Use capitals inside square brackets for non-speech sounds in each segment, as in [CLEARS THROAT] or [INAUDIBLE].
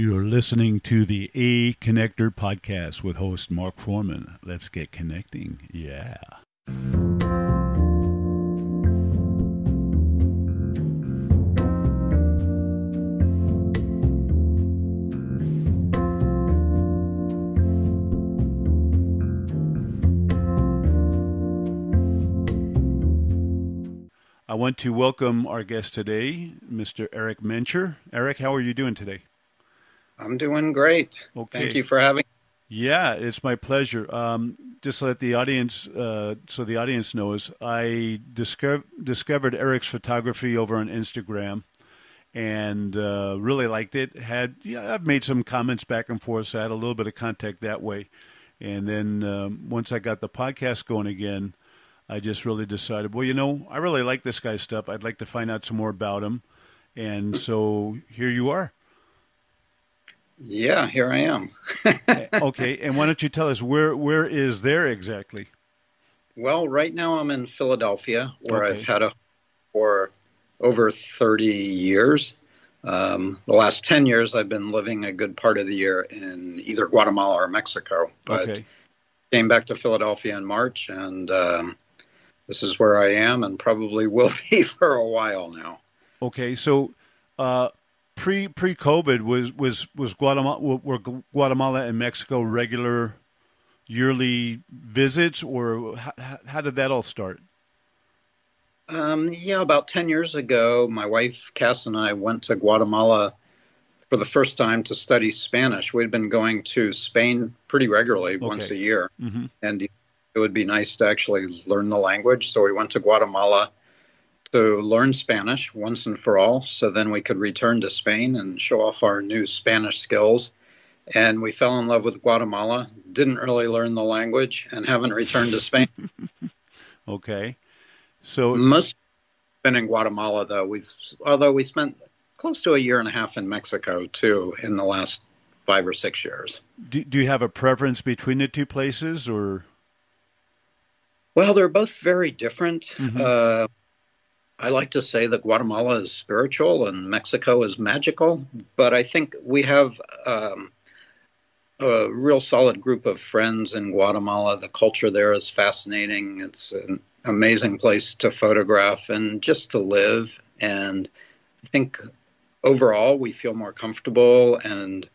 You're listening to the A Connector podcast with host Mark Forman. Let's get connecting. Yeah. I want to welcome our guest today, Mr. Eric Mencher. Eric, how are you doing today? I'm doing great. Okay. Thank you for having. Me. Yeah, it's my pleasure. Um, just let the audience, uh, so the audience knows, I discover, discovered Eric's photography over on Instagram, and uh, really liked it. Had yeah, I've made some comments back and forth, so I had a little bit of contact that way. And then um, once I got the podcast going again, I just really decided, well, you know, I really like this guy's stuff. I'd like to find out some more about him. And so here you are. Yeah, here I am. [LAUGHS] okay, and why don't you tell us where where is there exactly? Well, right now I'm in Philadelphia, where okay. I've had a for over 30 years. Um, the last 10 years, I've been living a good part of the year in either Guatemala or Mexico. But okay. came back to Philadelphia in March, and um, this is where I am and probably will [LAUGHS] be for a while now. Okay, so uh, pre pre COVID was was was Guatemala were Guatemala and Mexico regular yearly visits, or how, how did that all start? Um, yeah, about ten years ago, my wife Cass and I went to Guatemala for the first time to study Spanish. We'd been going to Spain pretty regularly, okay. once a year, mm-hmm. and it would be nice to actually learn the language. So we went to Guatemala to learn Spanish once and for all. So then we could return to Spain and show off our new Spanish skills. And we fell in love with Guatemala, didn't really learn the language, and haven't returned to Spain. [LAUGHS] okay. So most been in Guatemala though. We've although we spent close to a year and a half in Mexico too in the last five or six years. Do, do you have a preference between the two places or well, they're both very different. Mm-hmm. Uh, I like to say that Guatemala is spiritual and Mexico is magical, but I think we have um, a real solid group of friends in Guatemala. The culture there is fascinating. It's an amazing place to photograph and just to live. And I think overall we feel more comfortable and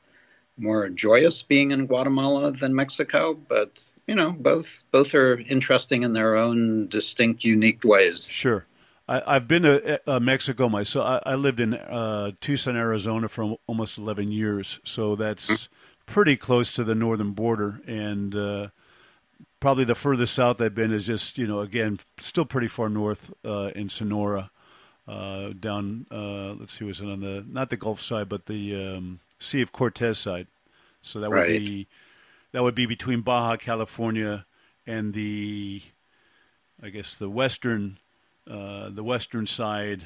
more joyous being in Guatemala than Mexico, but you know, both both are interesting in their own distinct, unique ways. Sure. I, have been to uh, Mexico myself. I, I lived in uh, Tucson, Arizona for almost 11 years, so that's mm-hmm. pretty close to the northern border. And uh, probably the furthest south I've been is just, you know, again, still pretty far north uh, in Sonora, uh, down, uh, let's see, was it on the, not the Gulf side, but the um, Sea of Cortez side. So that would right. be that would be between Baja California and the, I guess the western, uh, the western side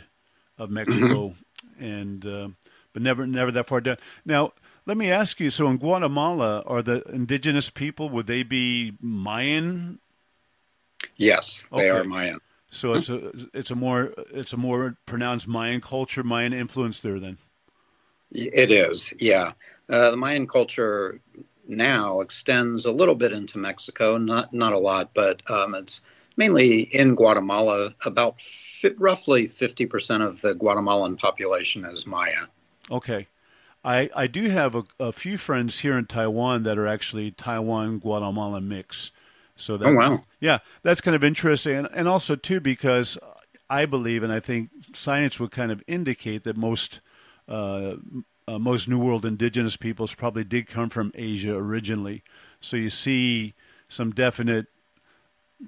of Mexico, [CLEARS THROAT] and uh, but never never that far down. Now let me ask you: so in Guatemala, are the indigenous people would they be Mayan? Yes, okay. they are Mayan. So it's a it's a more it's a more pronounced Mayan culture, Mayan influence there. Then it is, yeah. Uh, the Mayan culture now extends a little bit into Mexico, not not a lot, but um, it's mainly in Guatemala. About fi- roughly fifty percent of the Guatemalan population is Maya. Okay, I I do have a, a, few friends here in Taiwan that are actually Taiwan Guatemala mix. So that, oh wow, yeah, that's kind of interesting, and, and also too because I believe, and I think science would kind of indicate that most uh, uh, most New World indigenous peoples probably did come from Asia originally. So you see some definite,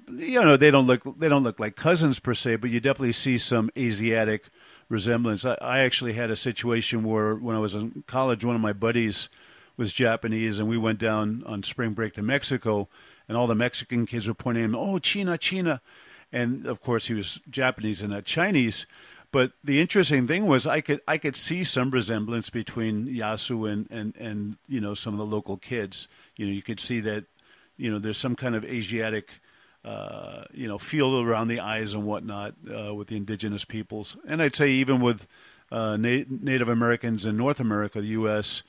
you know, they don't look they don't look like cousins per se, but you definitely see some Asiatic resemblance. I, I actually had a situation where when I was in college, one of my buddies was Japanese, and we went down on spring break to Mexico, and all the Mexican kids were pointing at him, "Oh, China, China," and of course he was Japanese and not Chinese. But the interesting thing was I could I could see some resemblance between Yasu and, and, and you know some of the local kids. You know, you could see that you know there's some kind of Asiatic uh, you know feel around the eyes and whatnot uh, with the indigenous peoples, and I'd say even with uh, Na- Native Americans in North America, the U.S.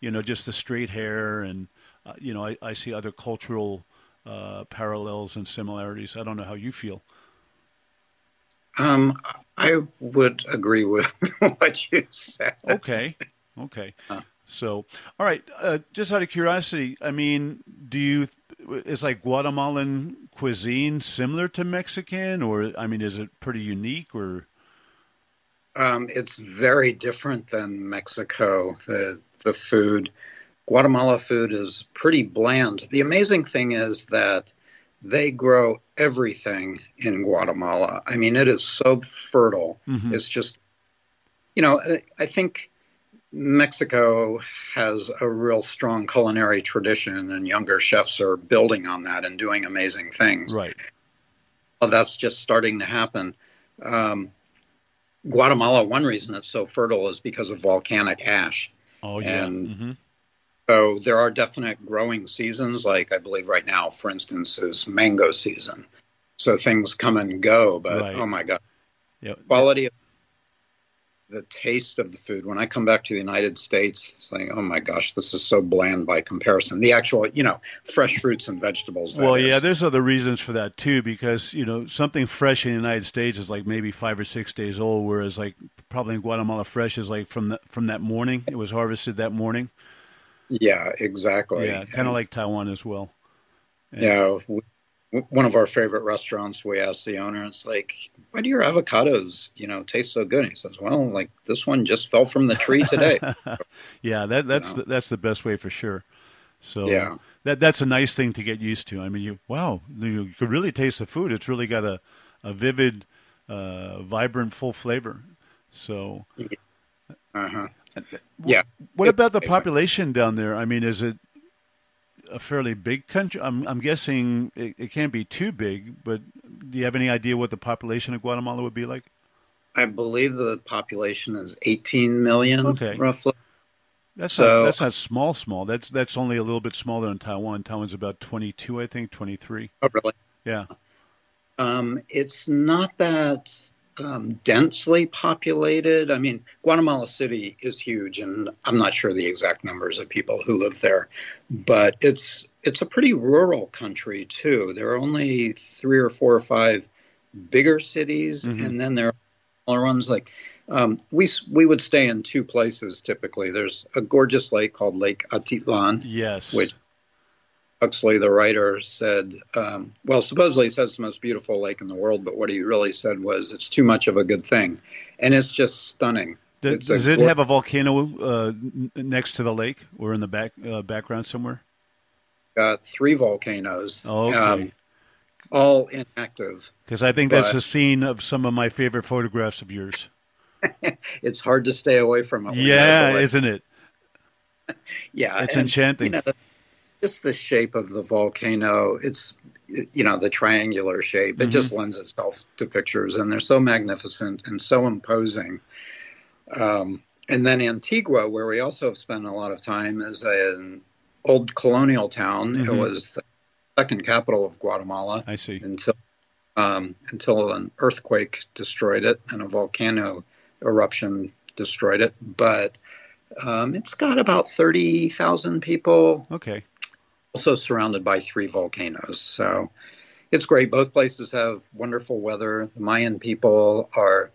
you know, just the straight hair, and uh, you know, I, I see other cultural uh, parallels and similarities. I don't know how you feel. Um, I would agree with [LAUGHS] what you said. Okay, okay. Huh. So, all right. Uh, just out of curiosity, I mean, do you is like Guatemalan cuisine similar to Mexican, or I mean, is it pretty unique, or? Um, it's very different than Mexico. The the food, Guatemala food is pretty bland. The amazing thing is that they grow everything in Guatemala. I mean, it is so fertile. Mm-hmm. It's just, you know, I think Mexico has a real strong culinary tradition, and younger chefs are building on that and doing amazing things. Right. Well, that's just starting to happen. Um, Guatemala, one reason it's so fertile is because of volcanic ash. Oh, yeah. And mm-hmm. so there are definite growing seasons. Like I believe right now, for instance, is mango season. So things come and go, but right. oh my God. Yep. Quality of the taste of the food. When i come back to the united states saying oh my gosh this is so bland by comparison. The actual you know fresh fruits and vegetables well yeah there's other reasons for that too because you know something fresh in the united states is like maybe five or six days old whereas like probably in guatemala fresh is like from the, from that morning. It was harvested that morning. Yeah exactly. Yeah kind of like taiwan as well. And, yeah we, one of our favorite restaurants, we asked the owner, it's like, why do your avocados, you know, taste so good? And he says, well, like this one just fell from the tree today. [LAUGHS] yeah, that, that's, you know? the, that's the best way for sure. So yeah. that, that's a nice thing to get used to. I mean, you, wow, you could really taste the food. It's really got a, a vivid, uh, vibrant, full flavor. So, uh-huh. Yeah. What about the population down there? I mean, is it a fairly big country? I'm, I'm guessing it, it, can't be too big, but do you have any idea what the population of Guatemala would be like? I believe the population is 18 million, okay. roughly. That's so, not, that's not small, small. That's that's only a little bit smaller than Taiwan. Taiwan's about 22, I think, 23. Oh, really? Yeah. Um, it's not that um, densely populated. I mean, Guatemala City is huge, and I'm not sure the exact numbers of people who live there, but it's it's a pretty rural country too. There are only three or four or five bigger cities, mm-hmm. and then there are smaller ones. Like um, we we would stay in two places typically. There's a gorgeous lake called Lake Atitlan, yes, which Huxley, the writer, said, um, well, supposedly he says it's the most beautiful lake in the world, but what he really said was it's too much of a good thing. And it's just stunning. Does, does it have a volcano uh, next to the lake or in the back uh, background somewhere? Got three volcanoes. Oh, okay. Um, all inactive. Because I think that's a scene of some of my favorite photographs of yours. [LAUGHS] [LAUGHS] it's hard to stay away from it. Yeah, isn't it? [LAUGHS] yeah, it's and, enchanting. You know, just the shape of the volcano. It's you know the triangular shape. It mm-hmm. just lends itself to pictures, and they're so magnificent and so imposing. Um, and then Antigua, where we also have spent a lot of time, is an old colonial town. Mm-hmm. It was the second capital of Guatemala. I see. Until um, until an earthquake destroyed it and a volcano eruption destroyed it, but um, it's got about 30,000 people. Okay also surrounded by three volcanoes. So it's great. Both places have wonderful weather. The Mayan people are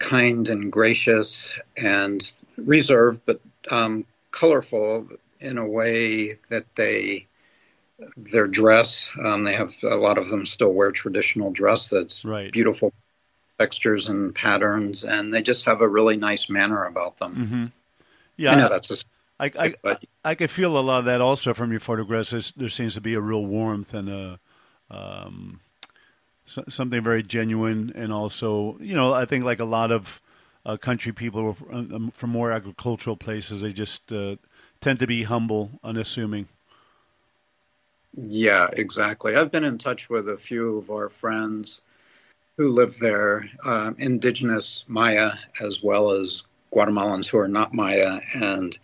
kind and gracious and reserved, but um, colorful in a way that they their dress. Um, they have a lot of them still wear traditional dress that's right. beautiful textures and patterns, and they just have a really nice manner about them. Mm-hmm. Yeah, I know that's a I, I, I could feel a lot of that also from your photographs. There's, there seems to be a real warmth and a um, so, something very genuine, and also, you know, I think like a lot of uh, country people um, from more agricultural places, they just uh, tend to be humble, unassuming. Yeah, exactly. I've been in touch with a few of our friends who live there, uh, indigenous Maya as well as Guatemalans who are not Maya, and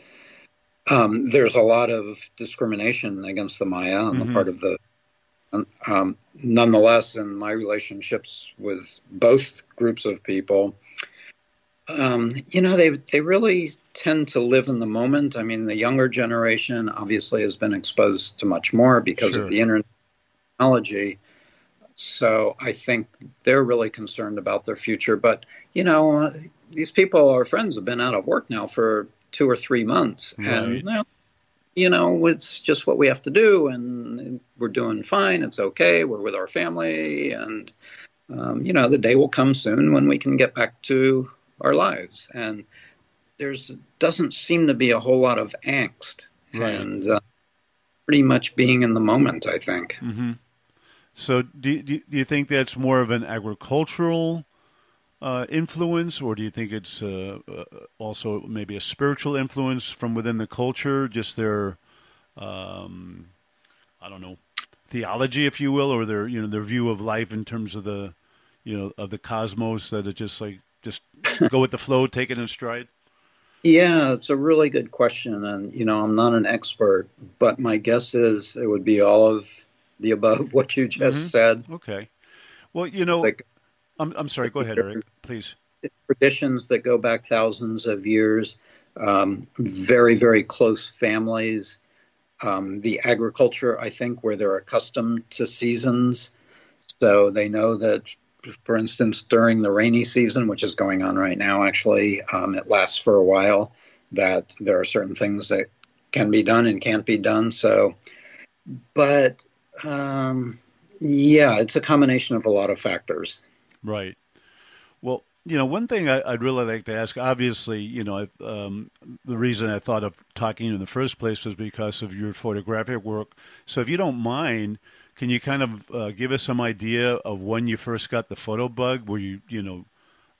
um, there's a lot of discrimination against the Maya on mm-hmm. the part of the. Um, nonetheless, in my relationships with both groups of people, Um, you know, they they really tend to live in the moment. I mean, the younger generation obviously has been exposed to much more because sure. of the internet technology. So I think they're really concerned about their future. But you know, uh, these people, our friends, have been out of work now for two or three months, right. and well, you know, it's just what we have to do, and we're doing fine. It's okay. We're with our family, and um, you know, the day will come soon when we can get back to our lives. And there's doesn't seem to be a whole lot of angst, right. and uh, pretty much being in the moment. I think. Mm-hmm. So, do, do you think that's more of an agricultural uh, influence, or do you think it's uh, uh, also maybe a spiritual influence from within the culture? Just their, um, I don't know, theology, if you will, or their you know their view of life in terms of the, you know, of the cosmos that it's just like just go with the flow, take it in stride. Yeah, it's a really good question, and you know I'm not an expert, but my guess is it would be all of the above [LAUGHS] what you just mm-hmm. said. Okay. Well, you know, like I'm, I'm sorry. Go ahead, Eric, please. Traditions that go back thousands of years, um, very, very close families. Um, the agriculture, I think, where they're accustomed to seasons. So they know that, for instance, during the rainy season, which is going on right now, actually, um, it lasts for a while, that there are certain things that can be done and can't be done. So, but um, yeah, it's a combination of a lot of factors. Right. Well, you know, one thing I, would really like to ask. Obviously, you know, um, the reason I thought of talking in the first place was because of your photographic work. So, if you don't mind, can you kind of uh, give us some idea of when you first got the photo bug? Were you, you know,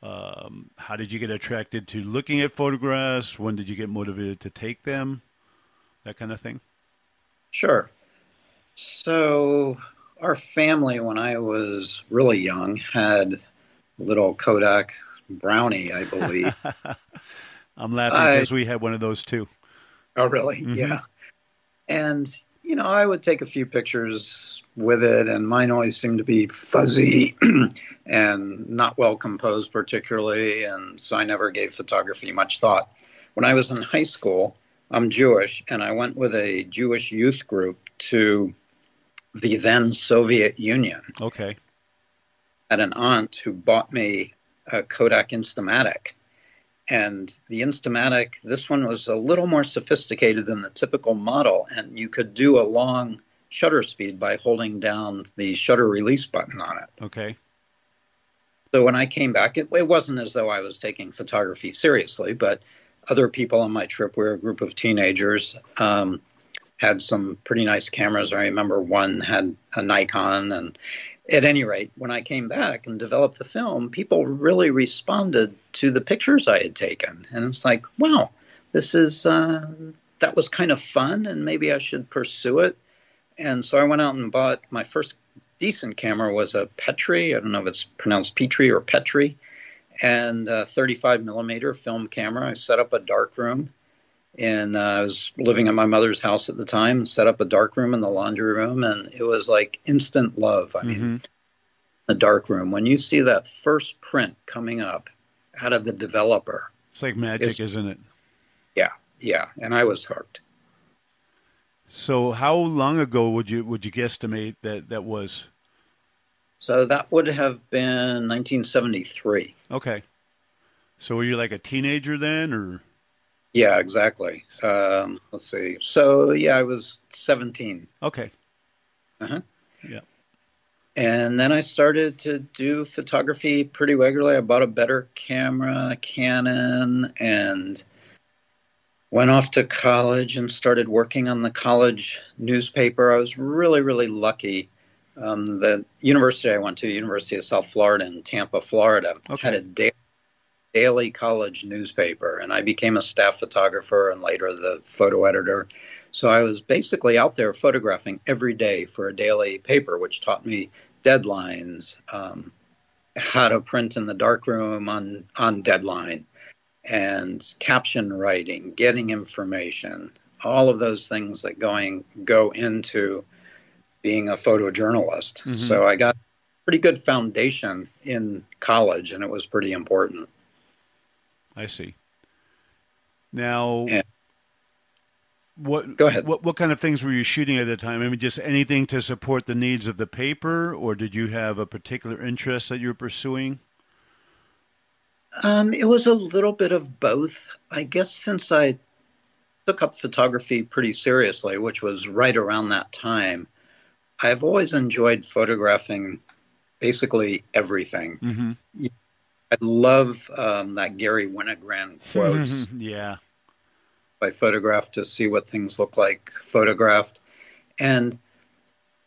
um, how did you get attracted to looking at photographs? When did you get motivated to take them? That kind of thing. Sure. So, our family, when I was really young, had a little Kodak Brownie, I believe. [LAUGHS] I'm laughing because we had one of those too. Oh, really? Mm-hmm. Yeah. And, you know, I would take a few pictures with it, and mine always seemed to be fuzzy [CLEARS THROAT] and not well composed, particularly. And so I never gave photography much thought. When I was in high school, I'm Jewish, and I went with a Jewish youth group to the then Soviet Union. Okay. I had an aunt who bought me a Kodak Instamatic. And the Instamatic, this one was a little more sophisticated than the typical model, and you could do a long shutter speed by holding down the shutter release button on it. Okay. So when I came back, it, it wasn't as though I was taking photography seriously, but other people on my trip, we were a group of teenagers, um, had some pretty nice cameras. I remember one had a Nikon. And at any rate, when I came back and developed the film, people really responded to the pictures I had taken. And it's like, wow, this is, uh, that was kind of fun and maybe I should pursue it. And so I went out and bought my first decent camera was a Petri. I don't know if it's pronounced Petri or Petri, and a 35 millimeter film camera. I set up a dark room and uh, I was living at my mother's house at the time. Set up a dark room in the laundry room, and it was like instant love. I mean, mm-hmm. the dark room when you see that first print coming up out of the developer, it's like magic, it's, isn't it? Yeah, yeah, and I was hooked. So, how long ago would you would you guesstimate that that was? So that would have been 1973. Okay. So were you like a teenager then, or? Yeah, exactly. Um, let's see. So yeah, I was 17. Okay. Uh huh. Yeah. And then I started to do photography pretty regularly. I bought a better camera, Canon, and went off to college and started working on the college newspaper. I was really, really lucky. Um, the university I went to, University of South Florida in Tampa, Florida, okay. had a daily daily college newspaper, and I became a staff photographer and later the photo editor. So I was basically out there photographing every day for a daily paper, which taught me deadlines, um, how to print in the darkroom on on deadline, and caption writing, getting information, all of those things that going go into being a photojournalist. Mm-hmm. So I got pretty good foundation in college, and it was pretty important. I see. Now, and, what? Go ahead. What what kind of things were you shooting at the time? I mean, just anything to support the needs of the paper, or did you have a particular interest that you were pursuing? Um, it was a little bit of both. I guess since I took up photography pretty seriously, which was right around that time, I've always enjoyed photographing basically everything. Mm-hmm. I love um, that Garry Winogrand [LAUGHS] quote. yeah. I photograph to see what things look like photographed. And,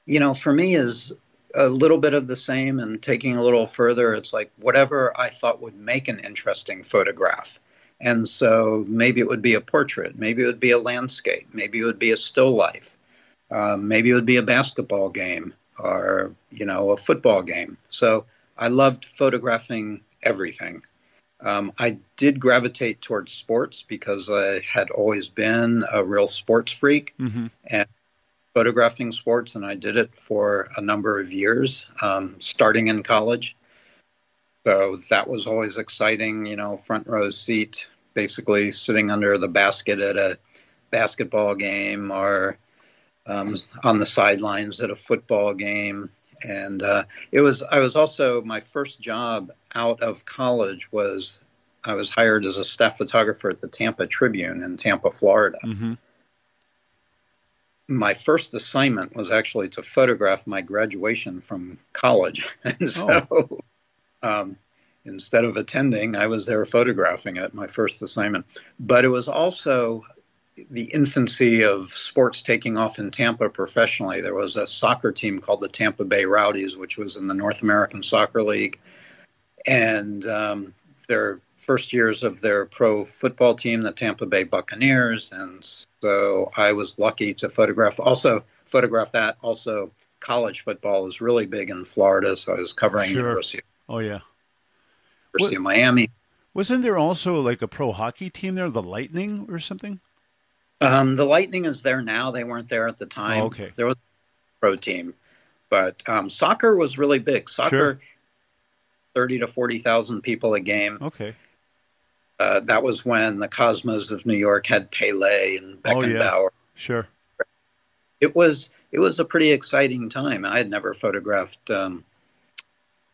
you know, for me is a little bit of the same and taking a little further. It's like whatever I thought would make an interesting photograph. And so maybe it would be a portrait, maybe it would be a landscape, maybe it would be a still life, um, maybe it would be a basketball game or, you know, a football game. So I loved photographing everything. Um, I did gravitate towards sports because I had always been a real sports freak mm-hmm. and photographing sports, and I did it for a number of years, um, starting in college. So that was always exciting, you know, front row seat, basically sitting under the basket at a basketball game or um, on the sidelines at a football game and uh, it was I was also my first job out of college was I was hired as a staff photographer at the Tampa Tribune in Tampa, Florida. Mm-hmm. My first assignment was actually to photograph my graduation from college, [LAUGHS] and so oh. um, instead of attending, I was there photographing it. My first assignment, but it was also the infancy of sports taking off in Tampa professionally. There was a soccer team called the Tampa Bay Rowdies, which was in the North American Soccer League. And um, their first years of their pro football team, the Tampa Bay Buccaneers. And so I was lucky to photograph, also photograph that. Also, college football is really big in Florida. So I was covering sure. University. Oh, yeah. University what, of Miami. Wasn't there also like a pro hockey team there, the Lightning or something? Um, the Lightning is there now. They weren't there at the time. Oh, okay. There was a pro team, but um, soccer was really big. Soccer, sure. Thirty to forty thousand people a game. Okay. Uh, that was when the Cosmos of New York had Pele and Beckenbauer. Oh, yeah. Sure. It was it was a pretty exciting time. I had never photographed um,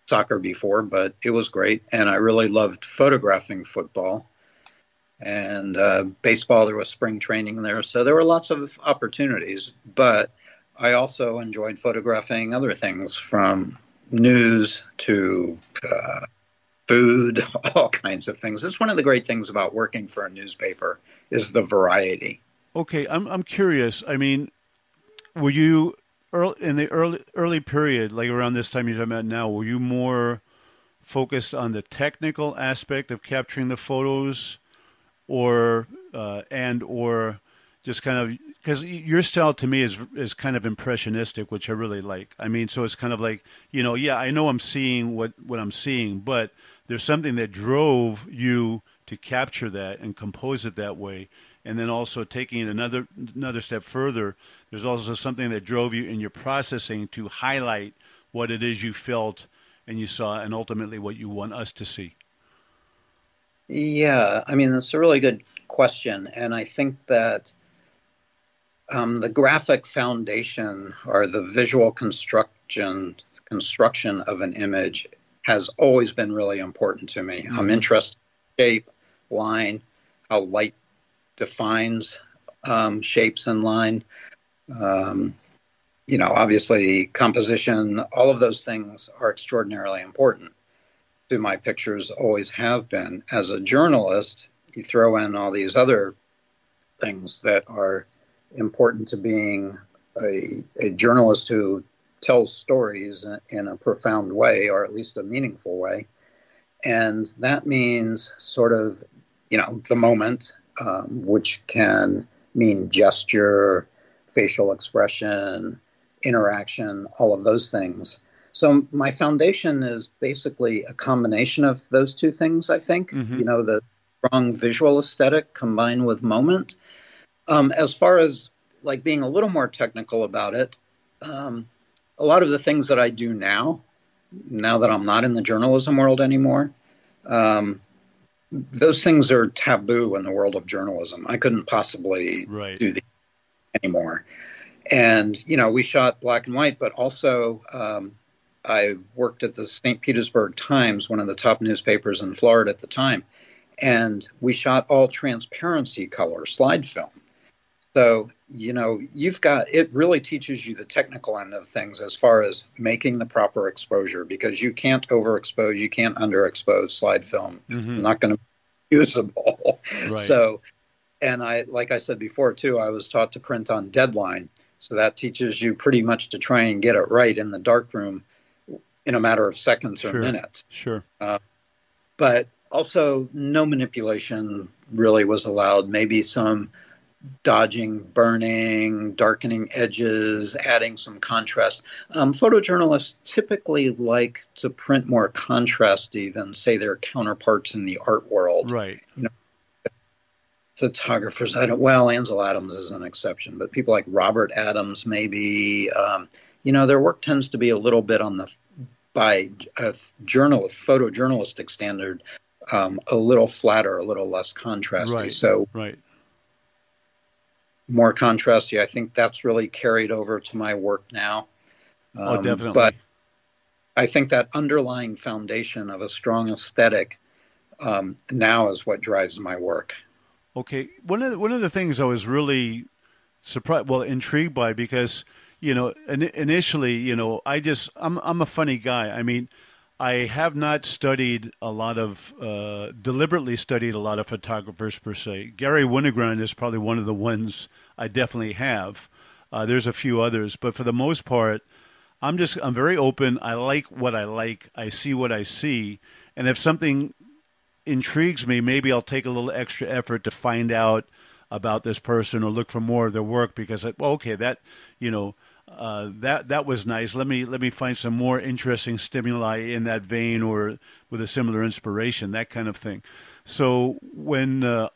soccer before, but it was great, and I really loved photographing football and uh, baseball. There was spring training there, so there were lots of opportunities. But I also enjoyed photographing other things from news to uh, food, [LAUGHS] all kinds of things. It's one of the great things about working for a newspaper is the variety. Okay, I'm I'm curious. I mean, were you early, in the early early period, like around this time you're talking about now? Were you more focused on the technical aspect of capturing the photos? or uh, and or just kind of because your style to me is is kind of impressionistic, which I really like. I mean, so it's kind of like you know, yeah, I know I'm seeing what what I'm seeing, but there's something that drove you to capture that and compose it that way, and then also taking it another another step further. There's also something that drove you in your processing to highlight what it is you felt and you saw, and ultimately what you want us to see. Yeah, I mean, that's a really good question. And I think that um, the graphic foundation or the visual construction construction of an image has always been really important to me. Mm-hmm. I'm interested in shape, line, how light defines um, shapes and line. Um, you know, obviously, composition, all of those things are extraordinarily important to my pictures always have been. As a journalist, you throw in all these other things that are important to being a, a journalist who tells stories in a profound way, or at least a meaningful way. And that means sort of, you know, the moment, um, which can mean gesture, facial expression, interaction, all of those things. So my foundation is basically a combination of those two things. I think mm-hmm. you know the strong visual aesthetic combined with moment. Um, as far as like being a little more technical about it, um, a lot of the things that I do now, now that I'm not in the journalism world anymore, um, those things are taboo in the world of journalism. I couldn't possibly right. do these anymore. And you know, we shot black and white, but also um, I worked at the St. Petersburg Times, one of the top newspapers in Florida at the time, and we shot all transparency color slide film. So, you know, you've got it really teaches you the technical end of things as far as making the proper exposure because you can't overexpose, you can't underexpose slide film. Mm-hmm. It's not going to be usable. Right. So, and I, like I said before too, I was taught to print on deadline. So that teaches you pretty much to try and get it right in the darkroom in a matter of seconds or sure. minutes. Sure. Uh, but also, no manipulation really was allowed. Maybe some dodging, burning, darkening edges, adding some contrast. Um, photojournalists typically like to print more contrasty than, say, their counterparts in the art world. Right. You know, photographers, I don't. Well, Ansel Adams is an exception, but people like Robert Adams, maybe. Um, you know, their work tends to be a little bit on the by a journal photojournalistic standard um, a little flatter, a little less contrasty. Right. So right more contrasty. I think that's really carried over to my work now. Oh, um, oh, definitely. But I think that underlying foundation of a strong aesthetic um, now is what drives my work. Okay, one of the, one of the things I was really surprised, well, intrigued by, because you know, in, initially, you know, I just I'm I'm a funny guy. I mean, I have not studied a lot of, uh, deliberately studied a lot of photographers per se. Garry Winogrand is probably one of the ones I definitely have. Uh, there's a few others, but for the most part, I'm just I'm very open. I like what I like. I see what I see, and if something intrigues me, maybe I'll take a little extra effort to find out about this person or look for more of their work because well, okay, that you know uh, that that was nice. Let me let me find some more interesting stimuli in that vein or with a similar inspiration, that kind of thing. So when uh,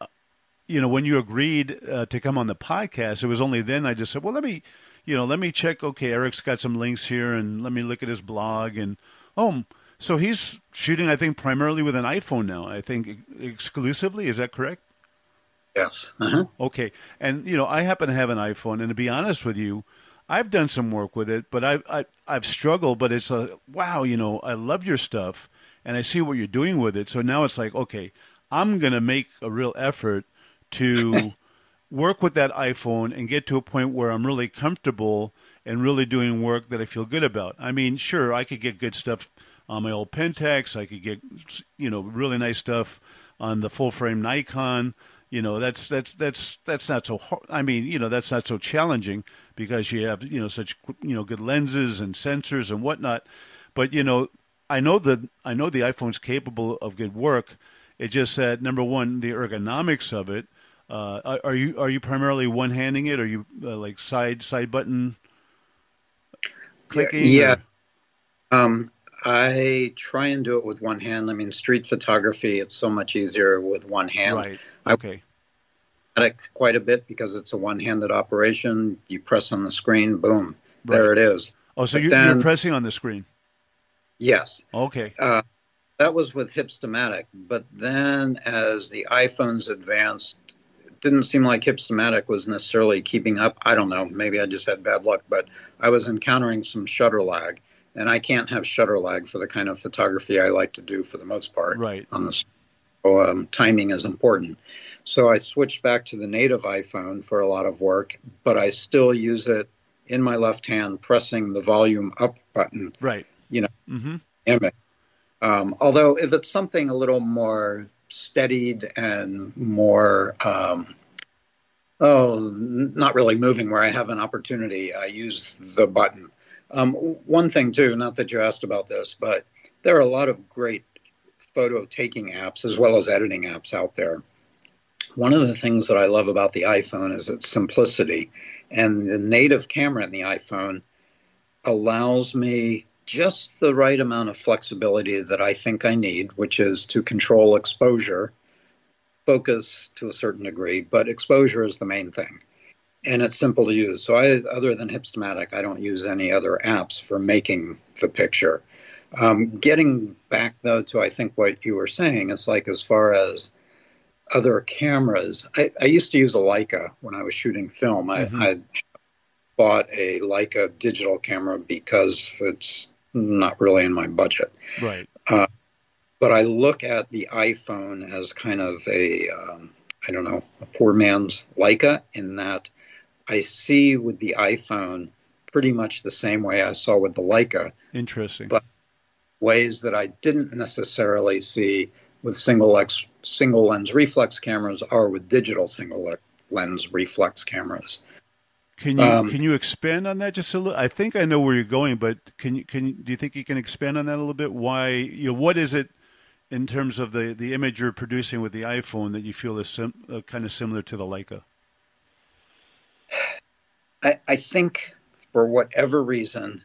you know when you agreed uh, to come on the podcast, it was only then I just said, well, let me you know let me check. Okay, Eric's got some links here, and let me look at his blog. And oh, so he's shooting, I think, primarily with an iPhone now. I think exclusively. Is that correct? Yes. Uh-huh. Okay, and you know I happen to have an iPhone, and to be honest with you I've done some work with it, but I've I, I've struggled. But it's a wow, you know, I love your stuff, and I see what you're doing with it. So now it's like, okay, I'm gonna make a real effort to [LAUGHS] work with that iPhone and get to a point where I'm really comfortable and really doing work that I feel good about. I mean, sure, I could get good stuff on my old Pentax. I could get you know really nice stuff on the full frame Nikon you know that's that's that's that's not so hard. I mean, you know, that's not so challenging because you have you know such you know good lenses and sensors and whatnot. But you know, I know that I know the iPhone's capable of good work. It just that number one, the ergonomics of it. Uh, are you are you primarily one handing it? Are you uh, like side side button clicking? Yeah. Um, I try and do it with one hand. I mean, street photography, it's so much easier with one hand. Right. Okay. I quite a bit because it's a one-handed operation. You press on the screen, boom, right. there it is. Oh, so you're, then, you're, pressing on the screen? Yes. Okay. Uh, that was with Hipstamatic, but then as the iPhones advanced, it didn't seem like Hipstamatic was necessarily keeping up. I don't know. Maybe I just had bad luck, but I was encountering some shutter lag, and I can't have shutter lag for the kind of photography I like to do for the most part. Right. On the so, um, timing is important. So I switched back to the native iPhone for a lot of work, but I still use it in my left hand, pressing the volume up button. Right. You know, mm-hmm. image. Um, although if it's something a little more steadied and more, um, oh, not really moving, where I have an opportunity, I use the button. Um, one thing too, not that you asked about this, but there are a lot of great photo taking apps as well as editing apps out there. One of the things that I love about the iPhone is its simplicity. And the native camera in the iPhone allows me just the right amount of flexibility that I think I need, which is to control exposure, focus to a certain degree, but exposure is the main thing. And it's simple to use. So, I, other than Hipstamatic, I don't use any other apps for making the picture. Um, getting back though to I think what you were saying, it's like as far as other cameras, I, I used to use a Leica when I was shooting film. Mm-hmm. I, I bought a Leica digital camera because it's not really in my budget. Right. Uh, but I look at the iPhone as kind of a, um, I don't know, a poor man's Leica in that I see with the iPhone pretty much the same way I saw with the Leica. Interesting. But ways that I didn't necessarily see with single single lens reflex cameras are with digital single lens reflex cameras. Can you um, can you expand on that just a little? I think I know where you're going, but can you can do you think you can expand on that a little bit? Why you know what is it in terms of the the image you're producing with the iPhone that you feel is sim, uh, kind of similar to the Leica? I, I think for whatever reason,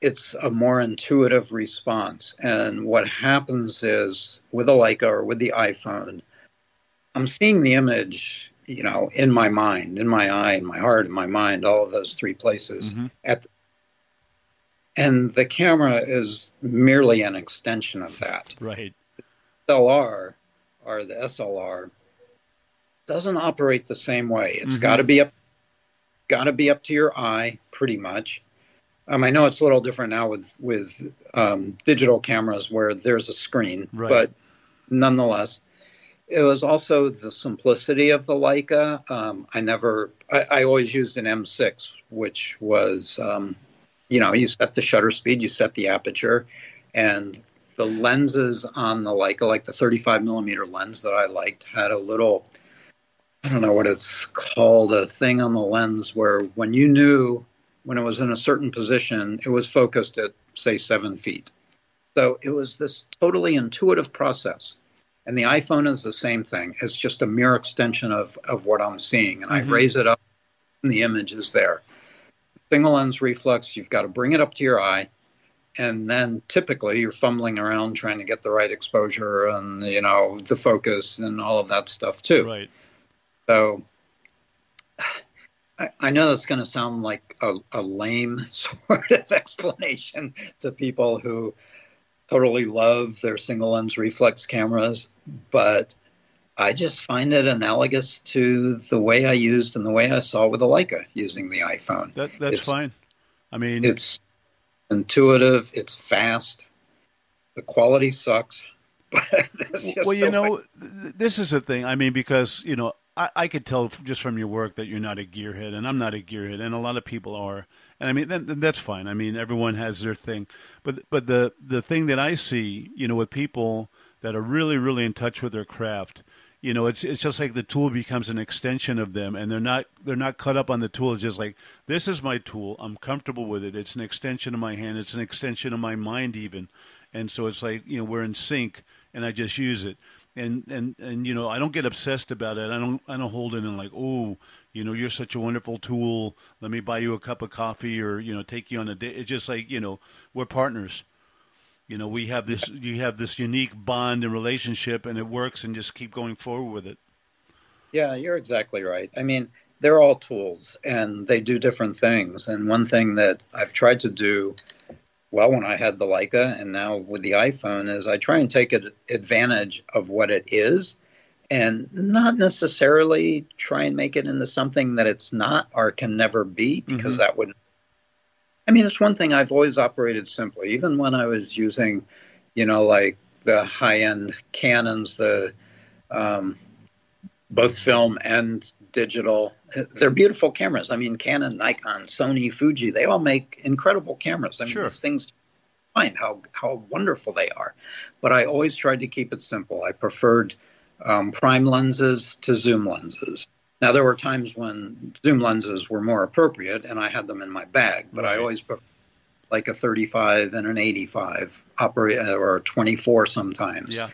it's a more intuitive response. And what happens is with a Leica or with the iPhone, I'm seeing the image, you know, in my mind, in my eye, in my heart, in my mind, all of those three places. Mm-hmm. At the, and the camera is merely an extension of that. Right. The SLR or the SLR doesn't operate the same way. It's mm-hmm. got to be up got to be up to your eye, pretty much. Um, I know it's a little different now with with um, digital cameras where there's a screen, right. but nonetheless, it was also the simplicity of the Leica. Um, I never, I, I, always used an M6, which was, um, you know, you set the shutter speed, you set the aperture, and the lenses on the Leica, like the 35 millimeter lens that I liked, had a little I don't know what it's called, a thing on the lens where when you knew when it was in a certain position, it was focused at, say, seven feet. So it was this totally intuitive process. And the iPhone is the same thing. It's just a mere extension of, of what I'm seeing. And mm-hmm. I raise it up, and the image is there. Single lens reflex, you've got to bring it up to your eye. And then typically you're fumbling around trying to get the right exposure and, you know, the focus and all of that stuff too. Right. So [SIGHS] I, I know that's going to sound like a, a lame [LAUGHS] sort of explanation to people who totally love their single lens reflex cameras, but I just find it analogous to the way I used and the way I saw with the Leica using the iPhone. That, that's it's, fine. I mean, it's intuitive, it's fast, the quality sucks. [LAUGHS] well, you know, this is the thing. I mean, because you know, I, I could tell just from your work that you're not a gearhead, and I'm not a gearhead, and a lot of people are. And I mean, that's fine. I mean, everyone has their thing, but but the the thing that I see, you know, with people that are really really in touch with their craft, you know, it's it's just like the tool becomes an extension of them, and they're not they're not cut up on the tool. It's just like this is my tool. I'm comfortable with it. It's an extension of my hand. It's an extension of my mind, even. And so it's like you know we're in sync, and I just use it and and and you know I don't get obsessed about it. I don't I don't hold it in like oh you know you're such a wonderful tool. Let me buy you a cup of coffee or you know take you on a date. It's just like you know we're partners. You know we have this you have this unique bond and relationship and it works and just keep going forward with it. Yeah, you're exactly right. I mean they're all tools and they do different things. And one thing that I've tried to do well when I had the Leica and now with the iPhone is I try and take advantage of what it is and not necessarily try and make it into something that it's not or can never be because mm-hmm. that would I mean it's one thing I've always operated simply even when I was using you know like the high-end Canons the um, both film and digital they're beautiful cameras. I mean, Canon, Nikon, Sony, Fuji, they all make incredible cameras. I mean, sure. these things find how how wonderful they are. But I always tried to keep it simple. I preferred um, prime lenses to zoom lenses. Now there were times when zoom lenses were more appropriate, and I had them in my bag. But right. I always preferred like a 35 and an 85 operate or a 24 sometimes. Yeah.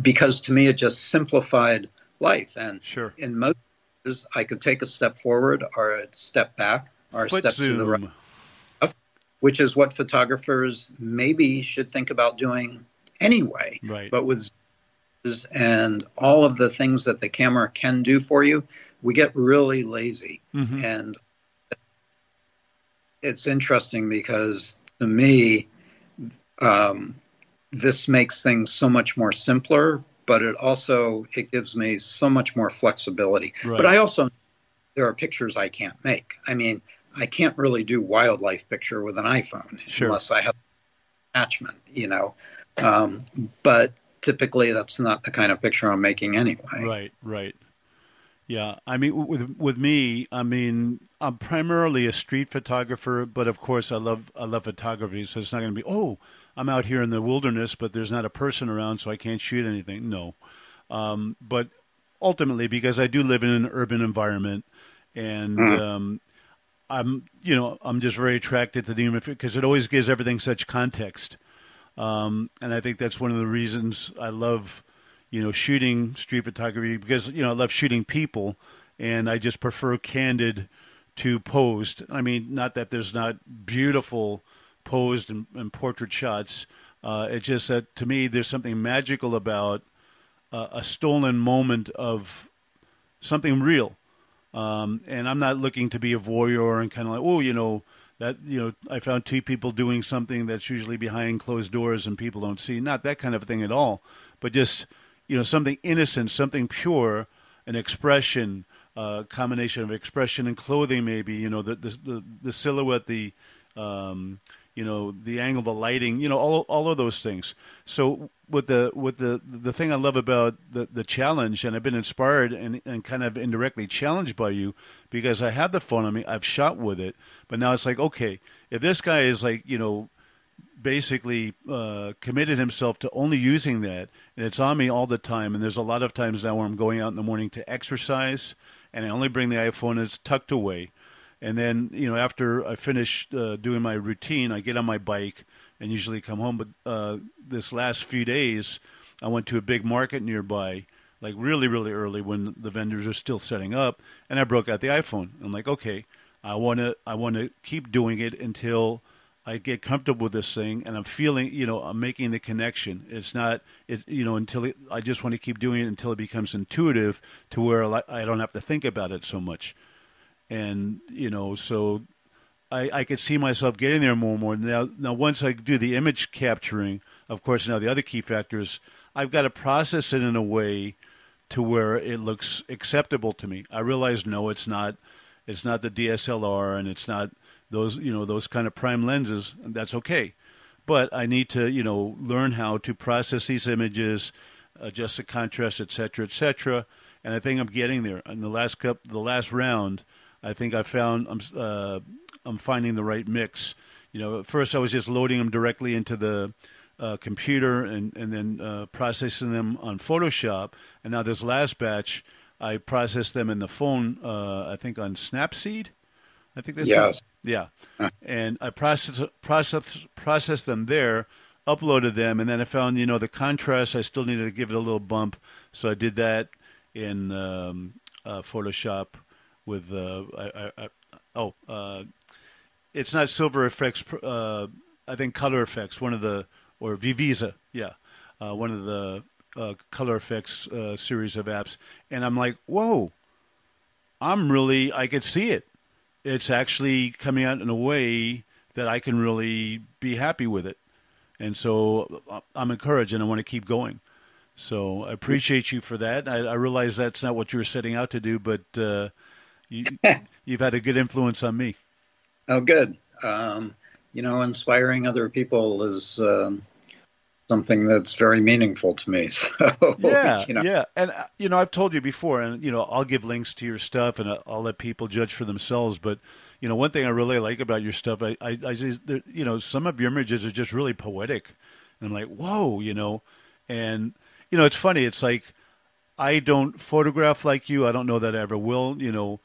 Because to me it just simplified life and sure. in most cases, I could take a step forward or a step back or a Foot step zoom. to the right, which is what photographers maybe should think about doing anyway. Right. But with and all of the things that the camera can do for you, we get really lazy. Mm-hmm. And it's interesting because to me, um, this makes things so much more simpler, but it also it gives me so much more flexibility. Right. But I also there are pictures I can't make. I mean, I can't really do wildlife picture with an iPhone sure. unless I have attachment, you know. Um, but typically, that's not the kind of picture I'm making anyway. Right, right. Yeah, I mean, with with me, I mean, I'm primarily a street photographer, but of course, I love I love photography. So it's not going to be, oh, I'm out here in the wilderness, but there's not a person around, so I can't shoot anything. No, um, but ultimately, because I do live in an urban environment, and mm. um, I'm, you know, I'm just very attracted to the human because it always gives everything such context, um, and I think that's one of the reasons I love you know, shooting street photography because you know I love shooting people, and I just prefer candid to posed. I mean, not that there's not beautiful posed and, and portrait shots. Uh, it's just that to me, there's something magical about uh, a stolen moment of something real. Um, and I'm not looking to be a voyeur and kind of like, oh, you know, that you know, I found two people doing something that's usually behind closed doors and people don't see. Not that kind of thing at all, but just you know something innocent, something pure, an expression, uh, combination of expression and clothing, maybe you know the the the, the silhouette, the um, you know the angle, the lighting, you know all all of those things. So with the with the the thing I love about the the challenge, and I've been inspired and and kind of indirectly challenged by you because I have the phone on me, I've shot with it, but now it's like okay, if this guy is like you know basically uh, committed himself to only using that, and it's on me all the time. And there's a lot of times now where I'm going out in the morning to exercise, and I only bring the iPhone. and It's tucked away, and then you know after I finish uh, doing my routine, I get on my bike and usually come home. But uh, this last few days, I went to a big market nearby. Like really, really early when the vendors are still setting up, and I broke out the iPhone. I'm like, okay, I want to, I want to keep doing it until I get comfortable with this thing, and I'm feeling, you know, I'm making the connection. It's not, it, you know, until it, I just want to keep doing it until it becomes intuitive to where I don't have to think about it so much. And you know, so I, I could see myself getting there more and more. Now, now once I do the image capturing, of course, now the other key factor is I've got to process it in a way to where it looks acceptable to me. I realize no, it's not. It's not the DSLR, and it's not those you know those kind of prime lenses, that's okay. But I need to you know learn how to process these images, adjust the contrast, etc., etc. And I think I'm getting there. In the last cup, the last round, I think I found I'm uh, I'm finding the right mix. You know, at first I was just loading them directly into the uh, computer and and then uh, processing them on Photoshop. And now this last batch, I processed them in the phone. Uh, I think on Snapseed. I think that's yes. Yeah, and I processed process processed them there, uploaded them, and then I found you know the contrast. I still needed to give it a little bump, so I did that in um, uh, Photoshop with uh, I, I, I, oh uh, it's not Silver Efex. Uh, I think Color Efex. one of the or Viveza, yeah, uh, one of the uh, Color Efex series of apps, and I'm like, whoa, I'm really I could see it it's actually coming out in a way that I can really be happy with it. And so uh, I'm encouraged and I want to keep going. So I appreciate you for that. I, I realize that's not what you were setting out to do, but uh, you, [LAUGHS] have had a good influence on me. Oh, good. Um, you know, inspiring other people is um, something that's very meaningful to me. [LAUGHS] So yeah, you know. yeah, and uh, you know I've told you before, and you know I'll give links to your stuff, and I'll let people judge for themselves. But you know one thing I really like about your stuff, I I, I you know some of your images are just really poetic, and I'm like whoa, you know, and you know it's funny. It's like I don't photograph like you. I don't know that I ever will. You know,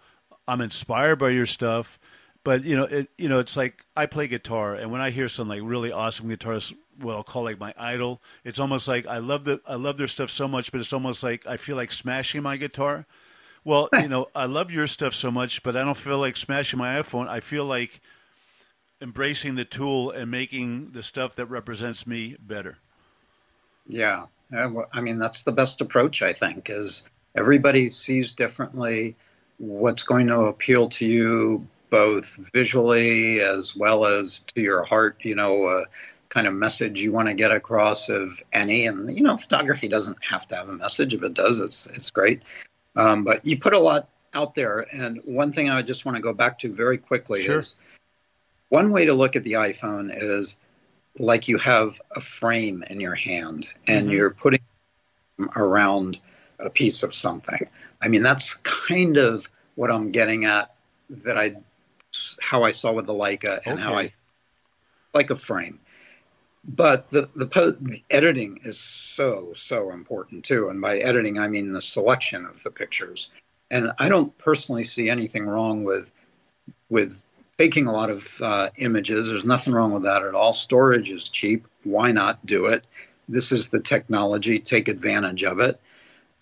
I'm inspired by your stuff but you know, it, you know, it's like I play guitar, and when I hear some like really awesome guitarists, what I'll call like my idol, it's almost like I love the I love their stuff so much, but it's almost like I feel like smashing my guitar. Well, you [LAUGHS] know, I love your stuff so much, but I don't feel like smashing my iPhone. I feel like embracing the tool and making the stuff that represents me better. Yeah, uh, I mean that's the best approach. I think is everybody sees differently what's going to appeal to you both visually as well as to your heart. You know, uh, kind of message you want to get across, of any. And you know, photography doesn't have to have a message. If it does, it's it's great. Um, but you put a lot out there. And one thing I just want to go back to very quickly sure. is one way to look at the iPhone is like you have a frame in your hand and mm-hmm. you're putting around a piece of something. I mean, that's kind of what I'm getting at that I how I saw with the Leica and okay. how I like a frame. But the, the, po- the editing is so so important too, and by editing I mean the selection of the pictures. And I don't personally see anything wrong with with taking a lot of uh, images. There's nothing wrong with that at all. Storage is cheap. Why not do it? This is the technology. Take advantage of it.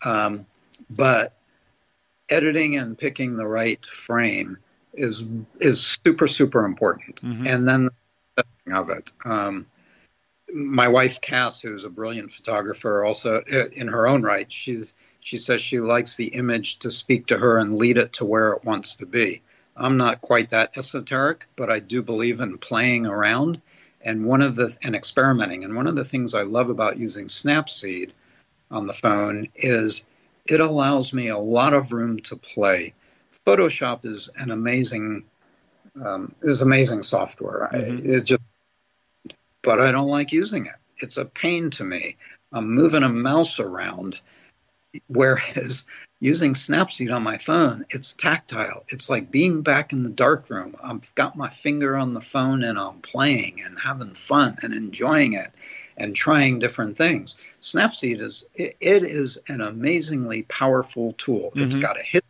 Um, but editing and picking the right frame is is super super important. Mm-hmm. And then the of it. Um, my wife Cass, who's a brilliant photographer, also uh, in her own right, she's she says she likes the image to speak to her and lead it to where it wants to be. I'm not quite that esoteric, but I do believe in playing around and one of the and experimenting. And one of the things I love about using Snapseed on the phone is it allows me a lot of room to play. Photoshop is an amazing um, is amazing software. Mm-hmm. It's just, but I don't like using it. It's a pain to me. I'm moving a mouse around Whereas using Snapseed on my phone, it's tactile. It's like being back in the darkroom. I've got my finger on the phone and I'm playing and having fun and enjoying it and trying different things. Snapseed is it, it is an amazingly powerful tool. Mm-hmm. It's got a hit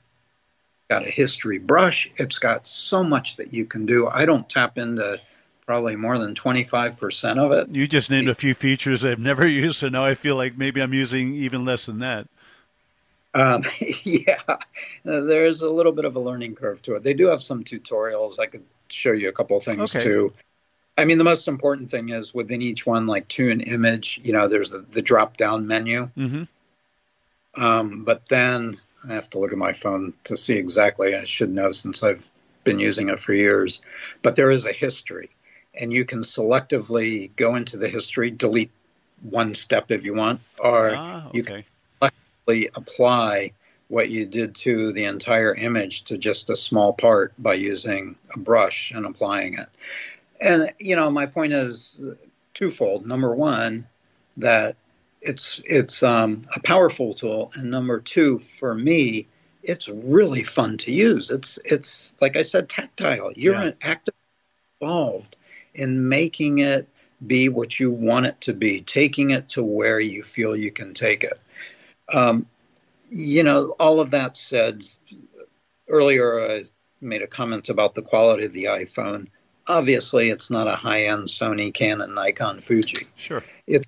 got a history brush. It's got so much that you can do. I don't tap into probably more than 25% of it. You just named a few features I've never [LAUGHS] used, so now I feel like maybe I'm using even less than that. Um, [LAUGHS] yeah, uh, there's a little bit of a learning curve to it. They do have some tutorials. I could show you a couple of things okay. too. I mean, the most important thing is within each one, like to an image, you know, there's the, the drop down menu. Mm-hmm. Um, but then I have to look at my phone to see exactly. I should know since I've been using it for years. But there is a history, and you can selectively go into the history, delete one step if you want, or ah, okay. you can selectively apply what you did to the entire image to just a small part by using a brush and applying it. And you know, my point is twofold. Number one, that it's it's um, a powerful tool, and number two, for me, it's really fun to use. It's it's like I said, tactile. You're yeah. active involved in making it be what you want it to be, taking it to where you feel you can take it. Um, you know, all of that said, earlier I made a comment about the quality of the iPhone. Obviously, it's not a high-end Sony, Canon, Nikon, Fuji. Sure. It's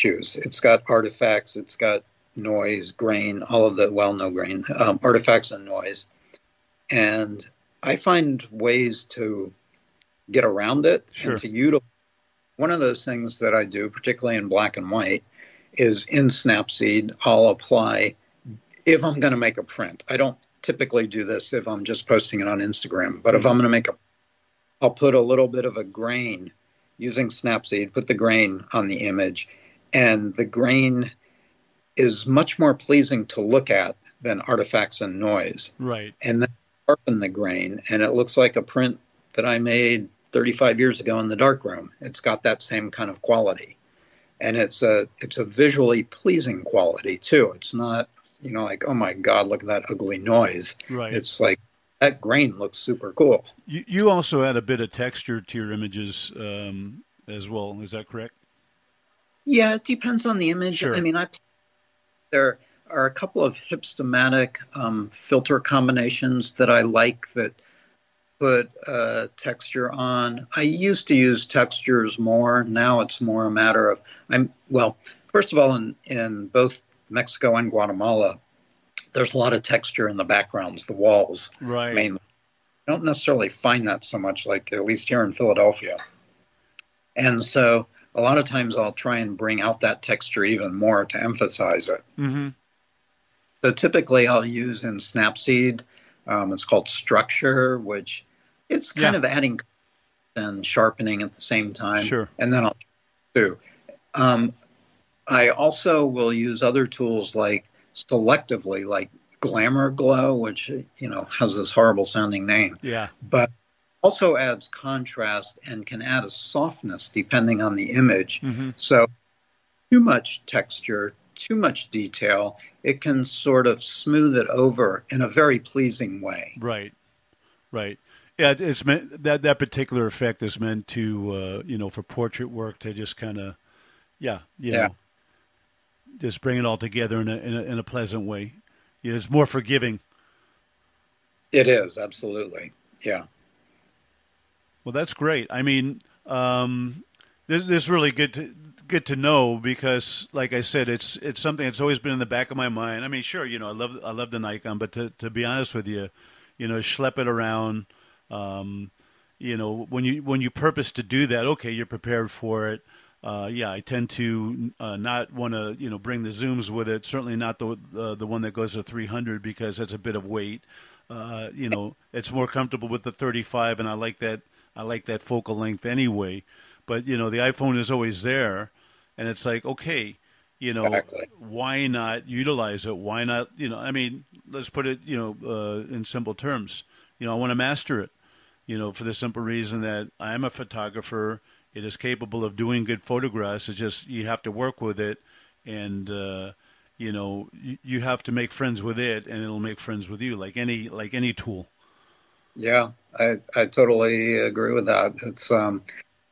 choose. It's got artifacts. It's got noise, grain, all of the well, no grain um, artifacts and noise. And I find ways to get around it sure. and to utilize. One of those things that I do, particularly in black and white, is in Snapseed, I'll apply if I'm going to make a print. I don't typically do this if I'm just posting it on Instagram, but if I'm going to make a, I'll put a little bit of a grain using Snapseed, put the grain on the image, and the grain is much more pleasing to look at than artifacts and noise. Right. And then sharpen the grain, and it looks like a print that I made 35 years ago in the darkroom. It's got that same kind of quality and it's a it's a visually pleasing quality too. It's not you know like oh my god look at that ugly noise. Right. It's like that grain looks super cool. You you also add a bit of texture to your images um, as well. Is that correct? Yeah, it depends on the image. Sure. I mean, I there are a couple of hipstamatic um, filter combinations that I like that put uh, texture on. I used to use textures more. Now it's more a matter of I'm well. First of all, in in both Mexico and Guatemala, there's a lot of texture in the backgrounds, the walls. Right. Mainly, I don't necessarily find that so much, like at least here in Philadelphia. And so a lot of times I'll try and bring out that texture even more to emphasize it. Mm-hmm. So typically I'll use in Snapseed. Um, it's called structure, which it's kind yeah. of adding and sharpening at the same time. Sure. And then I'll too. Um, I also will use other tools like selectively, like Glamour Glow, which you know has this horrible sounding name. Yeah. But also adds contrast and can add a softness depending on the image. Mm-hmm. So too much texture, too much detail, it can sort of smooth it over in a very pleasing way. Right. Right. Yeah, it's meant that that particular effect is meant to uh, you know for portrait work to just kind of yeah you yeah. know just bring it all together in a, in a in a pleasant way. You know, it's more forgiving. It is absolutely yeah. Well, that's great. I mean, um, this, this is really good to good to know because, like I said, it's it's something that's always been in the back of my mind. I mean, sure, you know, I love I love the Nikon, but to to be honest with you, you know, schlep it around. Um, you know, when you when you purpose to do that, okay, you're prepared for it. Uh, yeah, I tend to uh, not want to, you know, bring the zooms with it. Certainly not the uh, the one that goes to 300 because that's a bit of weight. Uh, you know, it's more comfortable with the 35, and I like that. I like that focal length anyway. But you know, the iPhone is always there, and it's like, okay, you know, exactly. why not utilize it? Why not, you know, I mean, let's put it, you know, uh, in simple terms. You know, I want to master it. You know, for the simple reason that I am a photographer. It is capable of doing good photographs. It's just you have to work with it, and uh, you know, you, have to make friends with it, and it'll make friends with you, like any like any tool. Yeah, I I totally agree with that. It's um,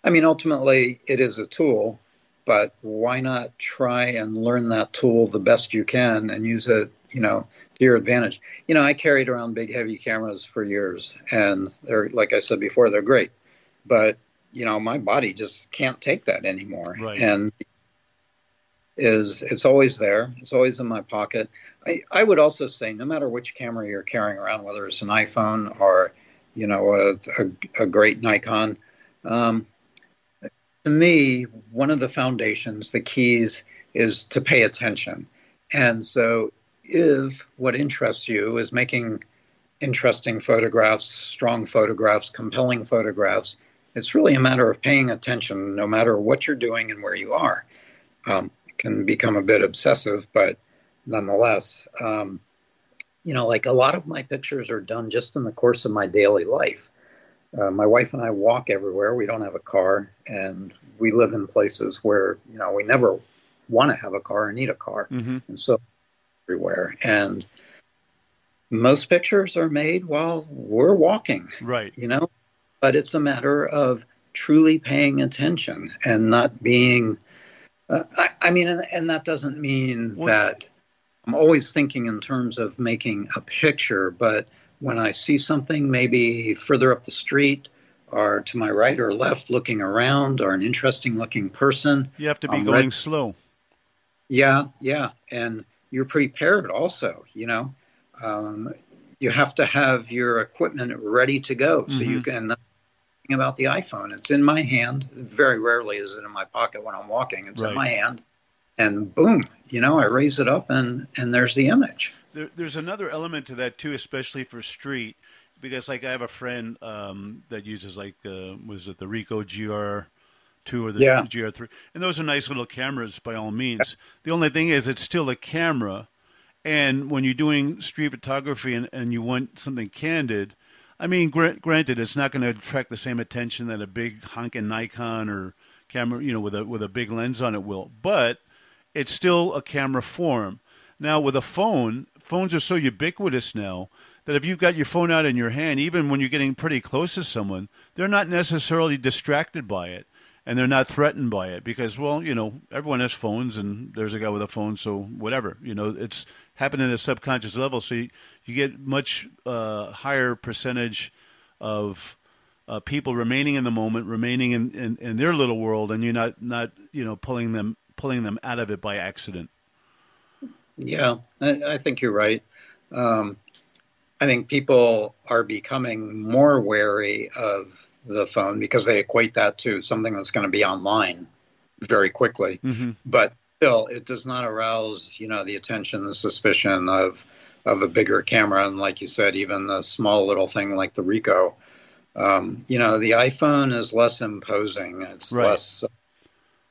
I mean, ultimately, it is a tool, but why not try and learn that tool the best you can and use it, you know, to your advantage? You know, I carried around big, heavy cameras for years, and they're, like I said before, they're great, but you know, my body just can't take that anymore, right. and is it's always there, it's always in my pocket. I, I would also say, no matter which camera you're carrying around, whether it's an iPhone or, you know, a, a, a great Nikon. Um, to me, one of the foundations, the keys, is to pay attention. And so, if what interests you is making interesting photographs, strong photographs, compelling photographs, it's really a matter of paying attention no matter what you're doing and where you are. Um, it can become a bit obsessive, but nonetheless, um, you know, like a lot of my pictures are done just in the course of my daily life. Uh, my wife and I walk everywhere. We don't have a car, and we live in places where you know we never want to have a car or need a car, mm-hmm. and so everywhere. And most pictures are made while we're walking, right? You know, but it's a matter of truly paying attention and not being. Uh, I, I, mean, and, and, that doesn't mean that I'm always thinking in terms of making a picture, but when I see something maybe further up the street or to my right or left looking around or an interesting looking person. You have to be going slow. Yeah, yeah. And you're prepared also, you know. Um, you have to have your equipment ready to go so mm-hmm. you can about the iPhone. It's in my hand. Very rarely is it in my pocket when I'm walking. It's right. in my hand. And boom, you know, I raise it up and and there's the image there, there's another element to that too, especially for street, because like I have a friend um, that uses like uh, was it the Ricoh GR two or the yeah. GR three, and those are nice little cameras by all means. The only thing is, it's still a camera, and when you're doing street photography and, and you want something candid, I mean, gr- granted, it's not going to attract the same attention that a big honking Nikon or camera, you know, with a with a big lens on it will, but it's still a camera form. Now, with a phone, phones are so ubiquitous now that if you've got your phone out in your hand, even when you're getting pretty close to someone, they're not necessarily distracted by it and they're not threatened by it because, well, you know, everyone has phones and there's a guy with a phone, so whatever. You know, it's happening at a subconscious level, so you, you get much uh, higher percentage of uh, people remaining in the moment, remaining in, in, in their little world, and you're not, not you know pulling them pulling them out of it by accident. Yeah, I, I think you're right. Um, I think people are becoming more wary of the phone because they equate that to something that's going to be online very quickly. Mm-hmm. But still, it does not arouse, you know, the attention, the suspicion of of a bigger camera, and like you said, even a small little thing like the Ricoh. Um, you know, the iPhone is less imposing. It's right. less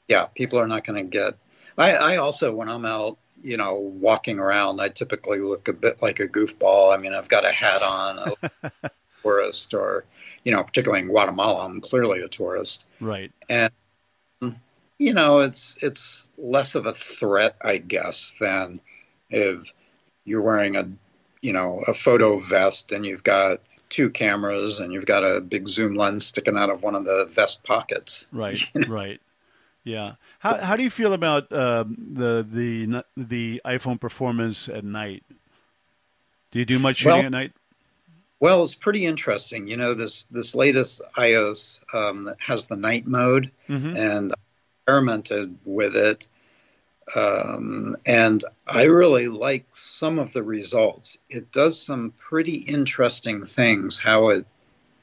yeah, people are not going to get. I, I also, when I'm out, you know, walking around, I typically look a bit like a goofball. I mean, I've got a hat on, a [LAUGHS] tourist, or you know, particularly in Guatemala, I'm clearly a tourist. Right. And you know, it's it's less of a threat, I guess, than if you're wearing a you know a photo vest and you've got two cameras and you've got a big zoom lens sticking out of one of the vest pockets. Right. [LAUGHS] right. Yeah. How how do you feel about um, the the the iPhone performance at night? Do you do much shooting well, at night? Well, it's pretty interesting. You know, this this latest iOS um, has the night mode, mm-hmm. and I experimented with it, um, and I really like some of the results. It does some pretty interesting things. How it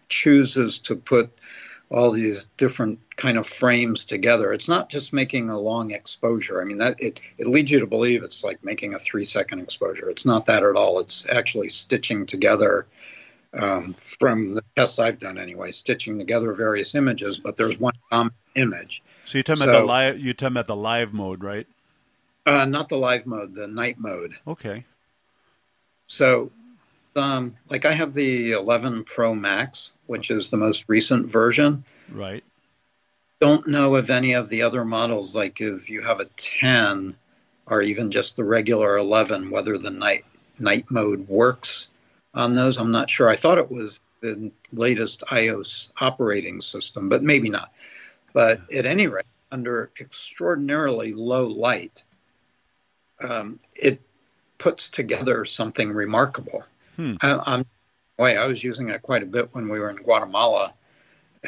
chooses to put all these different kind of frames together. It's not just making a long exposure. I mean that it, it leads you to believe it's like making a three second exposure. It's not that at all. It's actually stitching together um, from the tests I've done anyway, stitching together various images, but there's one common image. So you're talking so, about the live you're talking about the live mode, right? Uh, not the live mode, the night mode. Okay. So um, like I have the 11 Pro Max, which is the most recent version. Right. Don't know if any of the other models, like if you have a 10 or even just the regular 11, whether the night night mode works on those. I'm not sure. I thought it was the latest iOS operating system, but maybe not. But at any rate, under extraordinarily low light, um, it puts together something remarkable. Hmm. I, am boy, I was using it quite a bit when we were in Guatemala,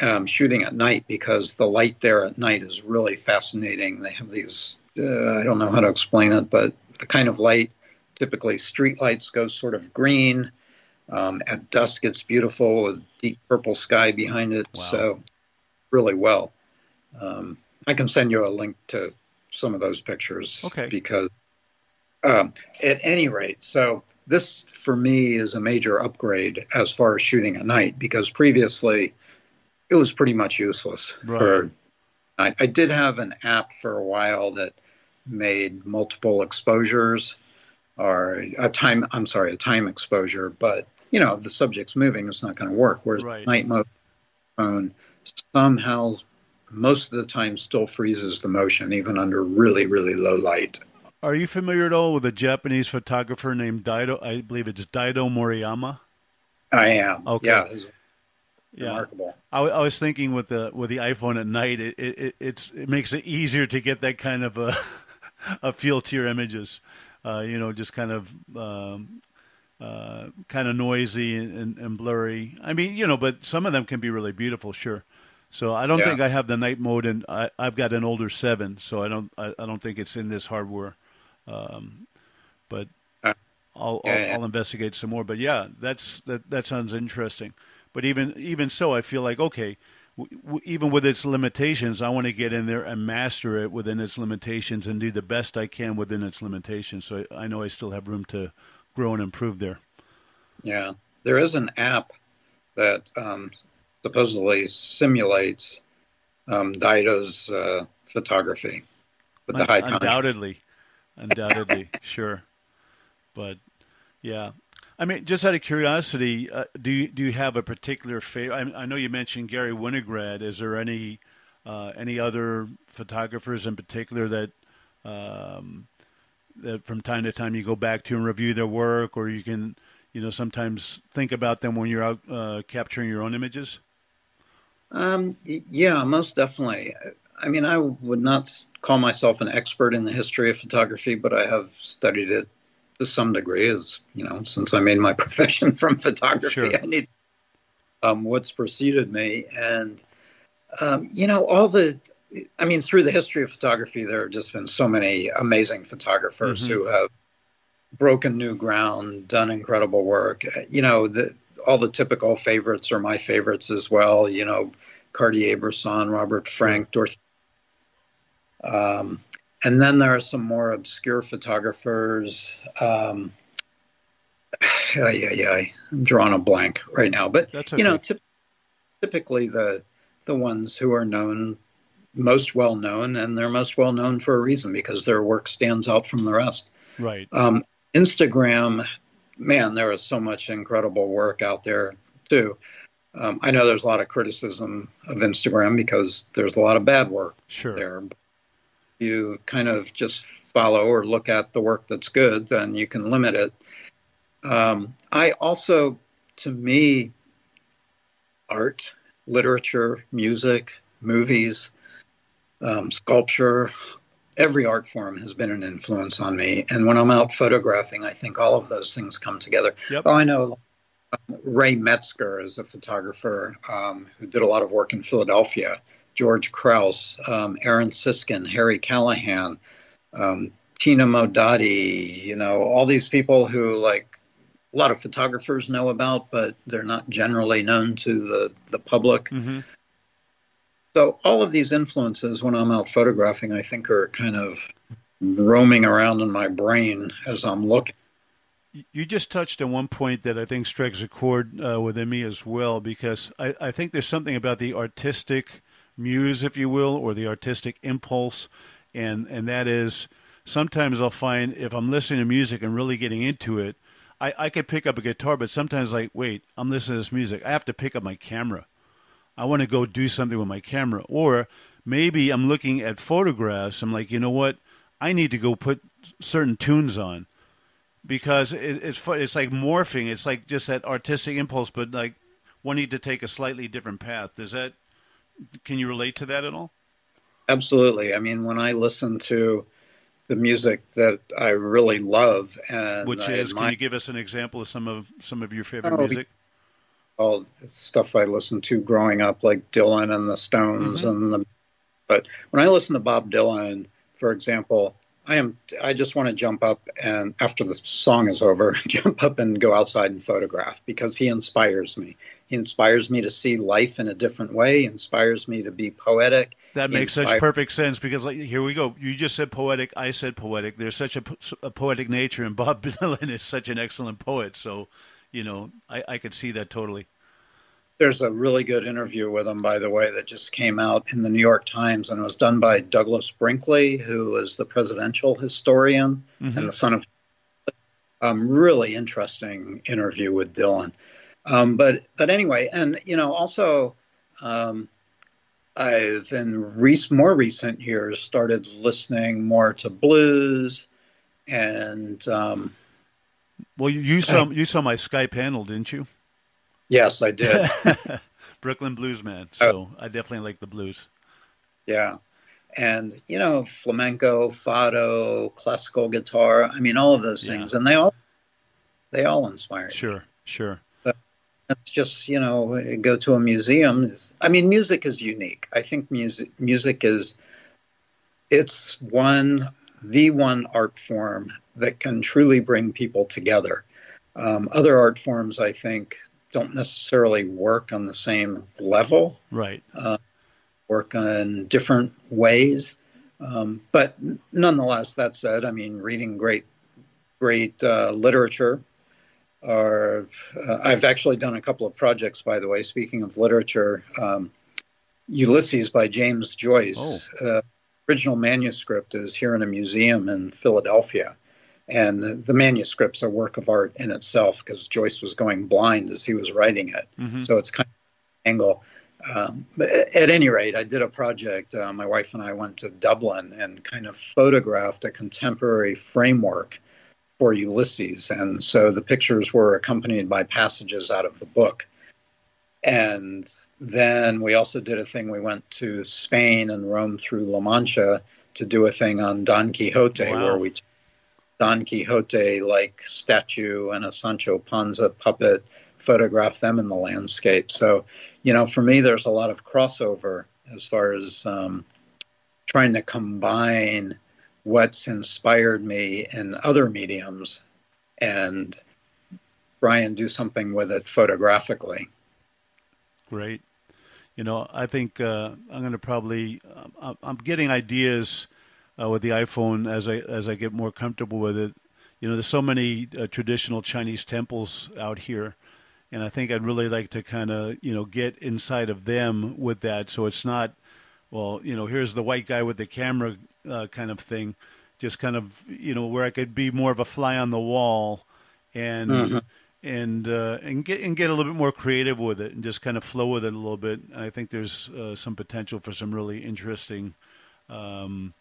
um, shooting at night because the light there at night is really fascinating. They have these, uh, I don't know how to explain it, but the kind of light, typically street lights go sort of green. Um, at dusk, it's beautiful with deep purple sky behind it. Wow. So, really well. Um, I can send you a link to some of those pictures. Okay. Because, um, at any rate, so this for me is a major upgrade as far as shooting at night because previously it was pretty much useless right. for I, I did have an app for a while that made multiple exposures or a time i'm sorry a time exposure but you know the subject's moving it's not going to work whereas right. night mode phone somehow most of the time still freezes the motion even under really really low light are you familiar at all with a Japanese photographer named Daido? I believe it's Daido Moriyama. I am. Okay. Yeah. Yeah. Remarkable. I, I, was thinking with the with the iPhone at night, it, it it's it makes it easier to get that kind of a [LAUGHS] a feel to your images. Uh, you know, just kind of um, uh, kind of noisy and, and, blurry. I mean, you know, but some of them can be really beautiful, sure. So I don't yeah. think I have the night mode, and I, have got an older seven, so I don't I, I don't think it's in this hardware. Um, but uh, I'll, yeah, I'll, yeah. I'll, investigate some more. But yeah, that's that that sounds interesting. But even even so, I feel like okay, w- w- even with its limitations, I want to get in there and master it within its limitations and do the best I can within its limitations. So I, I know I still have room to grow and improve there. Yeah, there is an app that um, supposedly simulates um, Daido's uh, photography with the high Undoubtedly, [LAUGHS] undoubtedly, sure. But yeah, I mean, just out of curiosity, uh, do you do you have a particular favorite? I, I, know you mentioned Garry Winogrand. Is there any uh, any other photographers in particular that um, that from time to time you go back to and review their work, or you can you know sometimes think about them when you're out uh, capturing your own images? Um, yeah, most definitely. I mean, I would not call myself an expert in the history of photography, but I have studied it to some degree. As you know, since I made my [LAUGHS] profession from photography, sure. I need um, what's preceded me, and um, you know, all the. I mean, through the history of photography, there have just been so many amazing photographers mm-hmm. who have broken new ground, done incredible work. You know, the, all the typical favorites are my favorites as well. You know, Cartier-Bresson, Robert Frank, Dorothy um, and then there are some more obscure photographers. Um, yeah, yeah, yeah. I'm drawing a blank right now, but okay. you know, typically the the ones who are known most well known, and they're most well known for a reason because their work stands out from the rest. Right. Um, Instagram, man, there is so much incredible work out there too. Um, I know there's a lot of criticism of Instagram because there's a lot of bad work sure. there. You kind of just follow or look at the work that's good, then you can limit it. Um, I also, to me, art, literature, music, movies, um, sculpture, every art form has been an influence on me. And when I'm out photographing, I think all of those things come together. Yep. Oh, I know um, Ray Metzker is a photographer um, who did a lot of work in Philadelphia. George Krause, um, Aaron Siskind, Harry Callahan, um, Tina Modotti, you know, all these people who like a lot of photographers know about, but they're not generally known to the, the public. Mm-hmm. So all of these influences when I'm out photographing, I think are kind of roaming around in my brain as I'm looking. You just touched on one point that I think strikes a chord uh, within me as well, because I, I think there's something about the artistic muse, if you will, or the artistic impulse, and and that is sometimes I'll find if I'm listening to music and really getting into it, I, I could pick up a guitar, but sometimes like, wait, I'm listening to this music. I have to pick up my camera. I want to go do something with my camera. Or maybe I'm looking at photographs. I'm like, you know what? I need to go put certain tunes on because it, it's it's like morphing. It's like just that artistic impulse, but like wanting to take a slightly different path. Does that? Can you relate to that at all? Absolutely. I mean, when I listen to the music that I really love, and which is, can you give us an example of some of some of your favorite Oh, music? All the stuff I listened to growing up, like Dylan and the Stones, Mhm. and the. But when I listen to Bob Dylan, for example, I am I just want to jump up and after the song is over, [LAUGHS] jump up and go outside and photograph because he inspires me. He inspires me to see life in a different way. He inspires me to be poetic. That makes such perfect sense because, like, here we go. You just said poetic. I said poetic. There's such a, a poetic nature, and Bob [LAUGHS] Dylan is such an excellent poet. So, you know, I, I could see that totally. There's a really good interview with him, by the way, that just came out in the New York Times, and it was done by Douglas Brinkley, who is the presidential historian Mhm. and the son of. Um, really interesting interview with Dylan, um, but but anyway, and you know also, um, I've in rec- more recent years started listening more to blues, and um, Well, you, you saw you saw my Skype handle, didn't you? yes, I did. [LAUGHS] [LAUGHS] Brooklyn Blues Man. Oh. So I definitely like the blues. Yeah. And, you know, flamenco, fado, classical guitar, I mean, all of those Yeah. things. And they all, they all inspire. Sure, sure. It's just, you know, go to a museum. I mean, music is unique. I think music, music is, it's one, the one art form that can truly bring people together. Um, other art forms, I think, don't necessarily work on the same level. Right. work in different ways. Um, but nonetheless, that said, I mean, reading great, great uh, literature. Or uh, I've actually done a couple of projects, by the way. Speaking of literature, um, Ulysses by James Joyce. Uh, original manuscript is here in a museum in Philadelphia, and the manuscript's a work of art in itself because Joyce was going blind as he was writing it. hmm So it's kind of an angle. Um, but at any rate, I did a project. Uh, my wife and I went to Dublin and kind of photographed a contemporary framework for Ulysses. And so the pictures were accompanied by passages out of the book. And then we also did a thing. We went to Spain and roamed through La Mancha to do a thing on Don Quixote, Wow. where we took Don Quixote like statue and a Sancho Panza puppet, photograph them in the landscape. So, you know, for me, there's a lot of crossover as far as um, trying to combine what's inspired me in other mediums and try and do something with it photographically. Great. You know, I think uh, I'm going to probably um, I'm getting ideas uh, with the iPhone as I as I get more comfortable with it. You know, there's so many uh, traditional Chinese temples out here, and I think I'd really like to kind of you know get inside of them with that, so it's not well, you know, here's the white guy with the camera uh, kind of thing, just kind of, you know, where I could be more of a fly on the wall and. Mm-hmm. And uh, and get and get a little bit more creative with it, and just kind of flow with it a little bit. And I think there's uh, some potential for some really interesting um,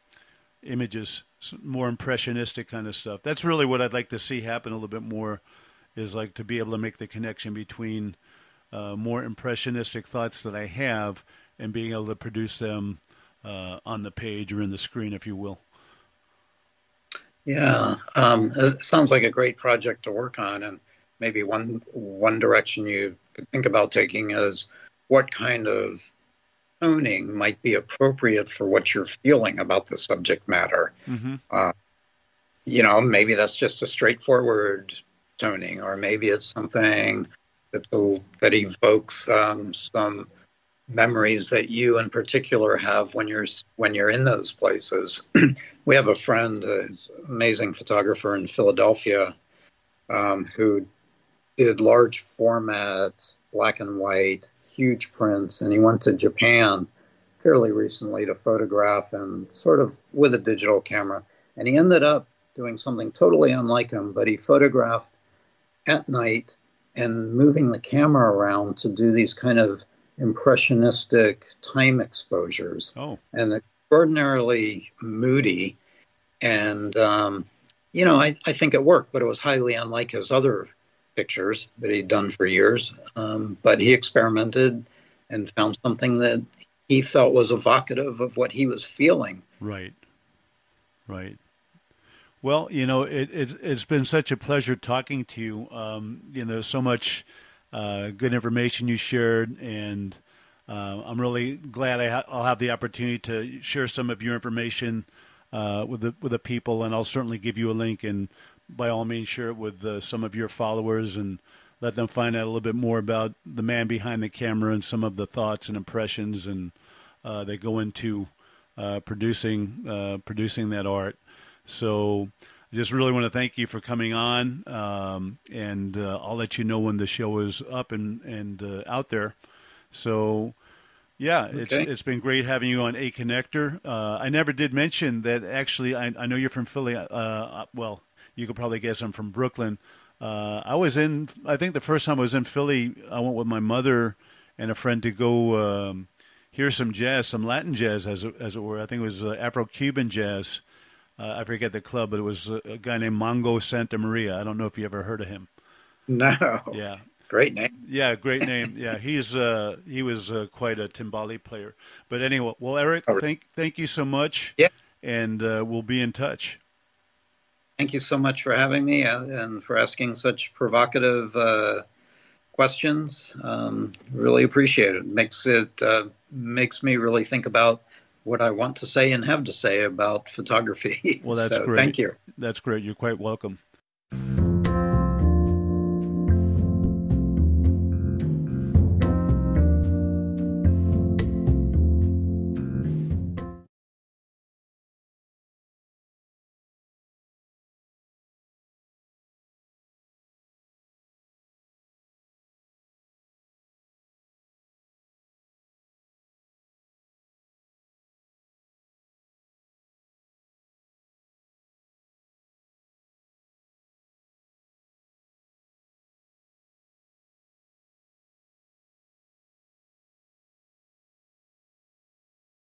images, more impressionistic kind of stuff. That's really what I'd like to see happen a little bit more, is like to be able to make the connection between uh, more impressionistic thoughts that I have and being able to produce them uh, on the page or in the screen, if you will. Yeah, um, it sounds like a great project to work on, and maybe one one direction you could think about taking is what kind of toning might be appropriate for what you're feeling about the subject matter. Mm-hmm. Uh, you know, maybe that's just a straightforward toning, or maybe it's something that that evokes um, some memories that you in particular have when you're when you're in those places. [CLEARS THROAT] we have a friend, an amazing photographer in Philadelphia, um, who did large format, black and white, huge prints, and he went to Japan fairly recently to photograph and sort of with a digital camera. And he ended up doing something totally unlike him, but he photographed at night and moving the camera around to do these kind of impressionistic time exposures. Oh. And extraordinarily moody. And, um, you know, I, I think it worked, but it was highly unlike his other pictures that he'd done for years. Um, but he experimented and found something that he felt was evocative of what he was feeling. Right. Right. Well, you know, it, it, has been such a pleasure talking to you. Um, you know, so much uh, good information you shared, and uh, I'm really glad I will have the opportunity to share some of your information uh, with the with the people, and I'll certainly give you a link and by all means share it with uh, some of your followers and let them find out a little bit more about the man behind the camera and some of the thoughts and impressions and uh, that go into uh, producing uh, producing that art. So I just really want to thank you for coming on, um, and uh, I'll let you know when the show is up and and uh, out there. So. Yeah, okay. it's it's been great having you on A Connector. Uh, I never did mention that actually. I, I know you're from Philly. well, you could probably guess I'm from Brooklyn. Uh, I was in, I think the first time I was in Philly, I went with my mother and a friend to go um, hear some jazz, some Latin jazz, as it, as it were. I think it was uh, Afro-Cuban jazz. Uh, I forget the club, but it was a, a guy named Mongo Santamaria. I don't know if you ever heard of him. [LAUGHS] No. Yeah. Great name. Yeah, great name. Yeah, he's uh, he was uh, quite a timbali player. But anyway, well, Eric, thank thank you so much. Yeah. And uh, we'll be in touch. Thank you so much for having me uh, and for asking such provocative uh, questions. Um, really appreciate it. Makes it uh, makes me really think about what I want to say and have to say about photography. Well, that's [LAUGHS] so great. Thank you. That's great. You're quite welcome.